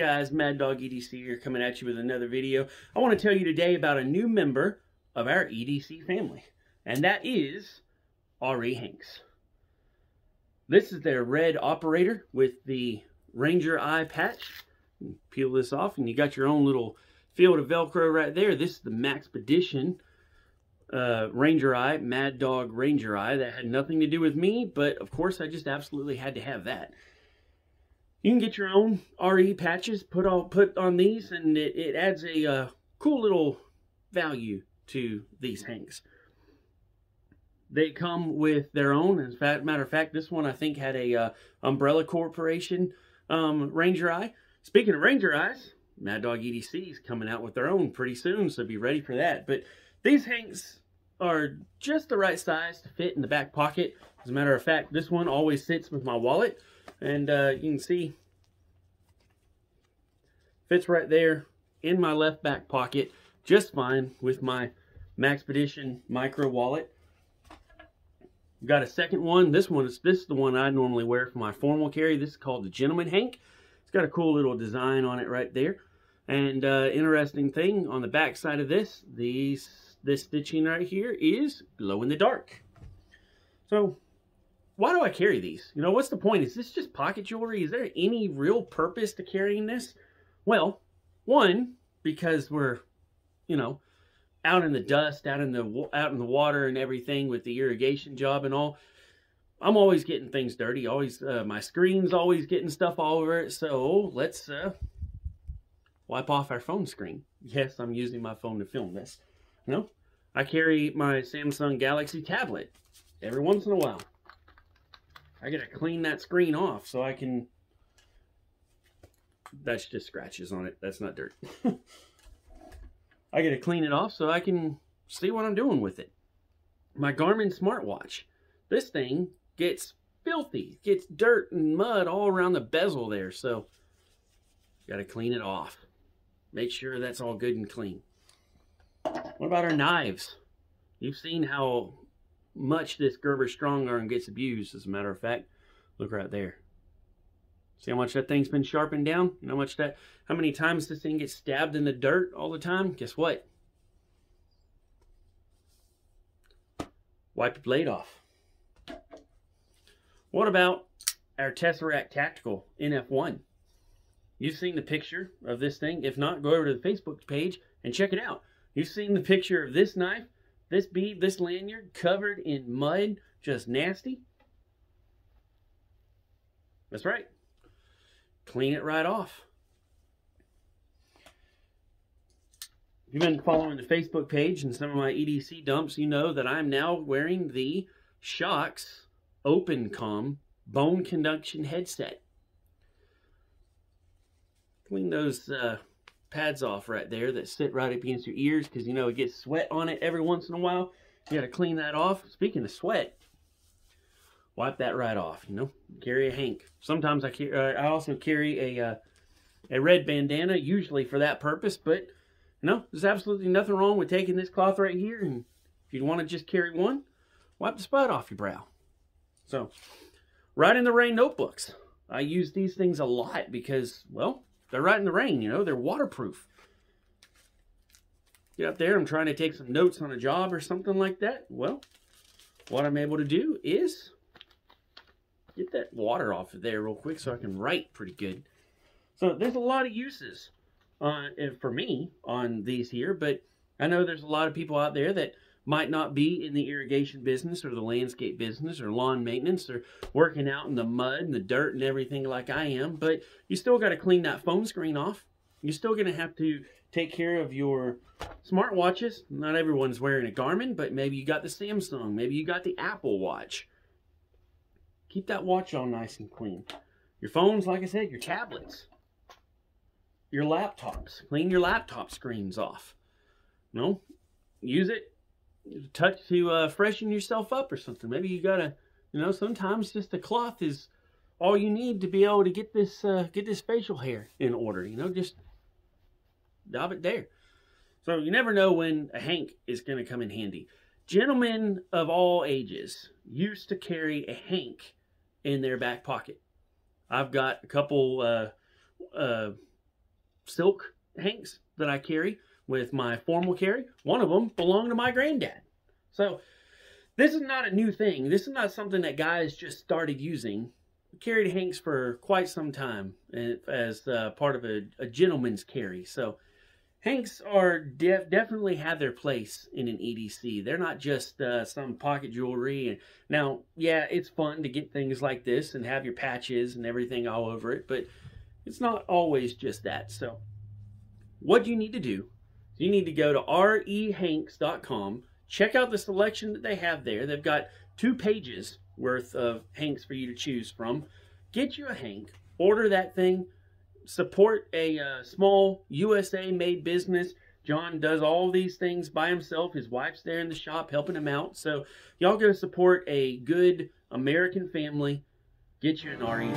guys, Maddawg EDC here coming at you with another video. I want to tell you today about a new member of our EDC family, and that is RE Hanks. This is their red operator with the Ranger Eye patch. Peel this off and you got your own little field of Velcro right there. This is the Maxpedition uh, Ranger Eye, Mad Dog Ranger Eye. That had nothing to do with me, but of course I just absolutely had to have that. You can get your own RE patches put all put on these, and it, it adds a uh, cool little value to these hanks. They come with their own. As a matter of fact, this one I think had a uh, Umbrella Corporation um, Ranger Eye. Speaking of Ranger Eyes, Maddawg EDC is coming out with their own pretty soon, so be ready for that. But these hanks are just the right size to fit in the back pocket. As a matter of fact, this one always sits with my wallet. And uh, you can see, fits right there in my left back pocket just fine with my Maxpedition micro wallet. Got a second one. This one is this is the one I normally wear for my formal carry. This is called the Gentleman Hank. It's got a cool little design on it right there. And uh, interesting thing on the back side of this, these this stitching right here is glow in the dark. So why do I carry these? You know, what's the point? Is this just pocket jewelry? Is there any real purpose to carrying this? Well, one, because we're, you know, out in the dust, out in the out in the water and everything with the irrigation job and all. I'm always getting things dirty. Always, uh, my screen's always getting stuff all over it. So let's uh, wipe off our phone screen. Yes, I'm using my phone to film this. Know, I carry my Samsung Galaxy tablet every once in a while. I gotta clean that screen off so I can. That's just scratches on it. That's not dirt. I got to clean it off so I can see what I'm doing with it. My Garmin smartwatch. This thing gets filthy, gets dirt and mud all around the bezel there. So, got to clean it off. Make sure that's all good and clean. What about our knives? You've seen how much this Gerber Strong Arm gets abused, as a matter of fact. Look right there. See how much that thing's been sharpened down? How much that, how many times this thing gets stabbed in the dirt all the time? Guess what? Wipe the blade off. What about our Tesseract Tactical NF1? You've seen the picture of this thing. If not, go over to the Facebook page and check it out. You've seen the picture of this knife, this bead, this lanyard covered in mud, just nasty. That's right clean it right off. If you've been following the Facebook page and some of my EDC dumps, you know that I'm now wearing the Shokz OpenCom bone conduction headset. Clean those uh, pads off right there that sit right up against your ears because you know it gets sweat on it every once in a while. You got to clean that off. Speaking of sweat, wipe that right off, you know. Carry a hank. Sometimes I carry, uh, I also carry a uh, a red bandana, usually for that purpose, but you know, there's absolutely nothing wrong with taking this cloth right here, and if you want to just carry one, wipe the spot off your brow. So, Rite in the Rain notebooks. I use these things a lot because, well, they're right in the rain, you know, they're waterproof. Get up there, I'm trying to take some notes on a job or something like that. Well, what I'm able to do is get that water off of there real quick so I can write pretty good. So there's a lot of uses uh, for me on these here, but I know there's a lot of people out there that might not be in the irrigation business or the landscape business or lawn maintenance or working out in the mud and the dirt and everything like I am, but you still got to clean that phone screen off. You're still going to have to take care of your smartwatches. Not everyone's wearing a Garmin, but maybe you got the Samsung, maybe you got the Apple Watch. Keep that watch on nice and clean. Your phones, like I said, your tablets, your laptops. Clean your laptop screens off. No, use it, touch to uh, freshen yourself up or something. Maybe you gotta, you know, sometimes just a cloth is all you need to be able to get this uh, get this facial hair in order. You know, just dab it there. So you never know when a hank is to come in handy. Gentlemen of all ages used to carry a hank in their back pocket. I've got a couple uh, uh, silk hanks that I carry with my formal carry. One of them belonged to my granddad. So this is not a new thing. This is not something that guys just started using. We carried hanks for quite some time as uh, part of a, a gentleman's carry. So Hanks are def definitely have their place in an EDC. They're not just uh, some pocket jewelry. And now, yeah, it's fun to get things like this and have your patches and everything all over it, but it's not always just that. So, what you need to do, you need to go to rehanks.com, check out the selection that they have there. They've got two pages worth of hanks for you to choose from. Get you a hank, order that thing support a uh, small USA made business. John does all these things by himself. His wife's there in the shop helping him out. So y'all go support a good American family. Get you an RE.